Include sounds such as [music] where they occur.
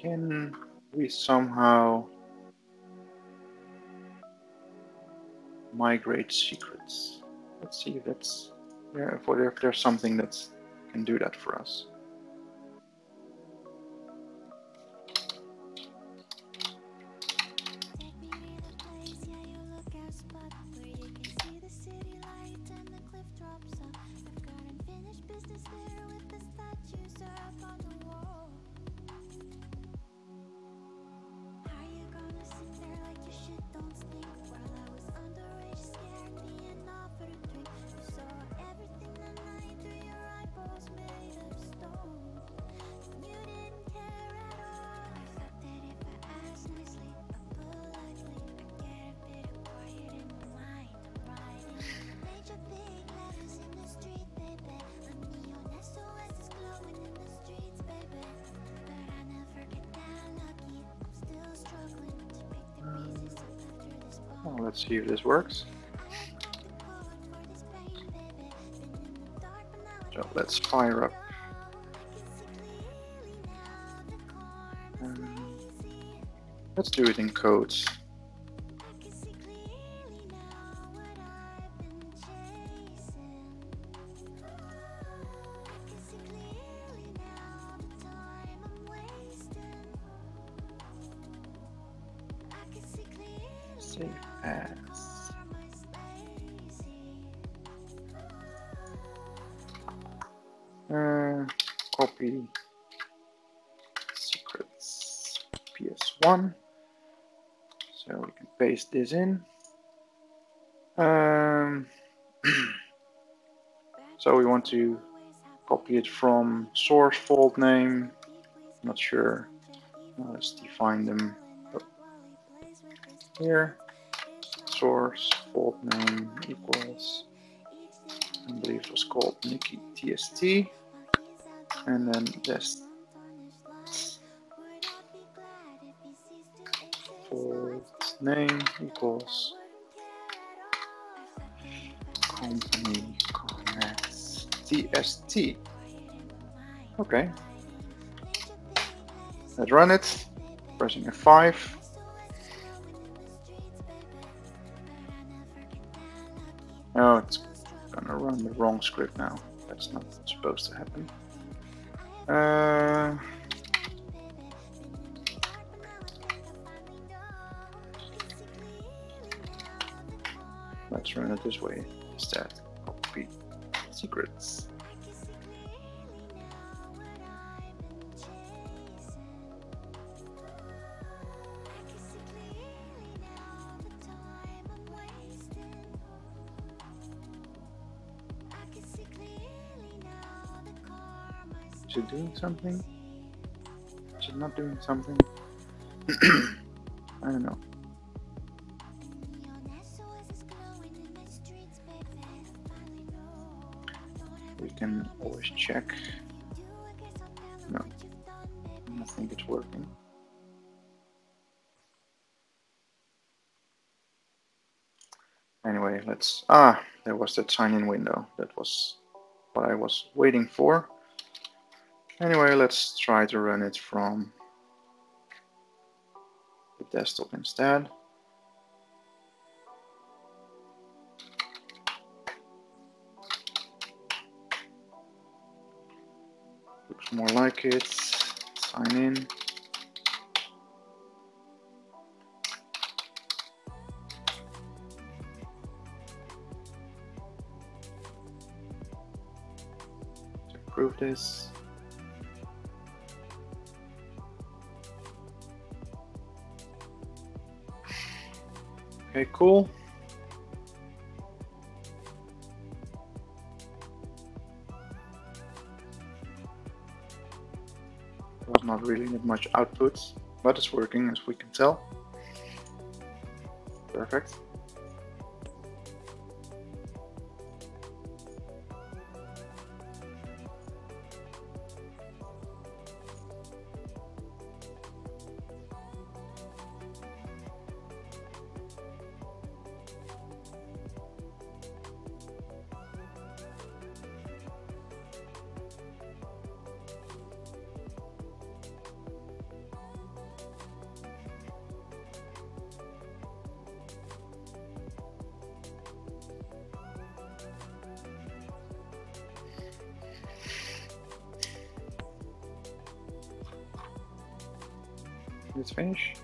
Can we somehow migrate secrets? Let's see if that's yeah, if there's something that can do that for us. Let's see if this works. So let's fire up. Um, let's do it in codes. Paste this in. Um, [clears throat] so we want to copy it from source vault name. Not sure. let's define them here. Source vault name equals. I believe it was called Nikki TST, and then this name equals company connects TST. Okay. Let's run it. Pressing F5. Oh, it's gonna run the wrong script now. That's not supposed to happen. Uh, Let's run it this way instead. Copy secrets. It doing something? She's not doing something? [clears throat] I don't know. We can always check. No, I think it's working. Anyway, let's, ah, there was that sign-in window. That was what I was waiting for. Anyway, let's try to run it from the desktop instead. Looks more like it. Sign in. Approve this. Okay, cool. not really much output, but it's working as we can tell. Perfect. Let's finish.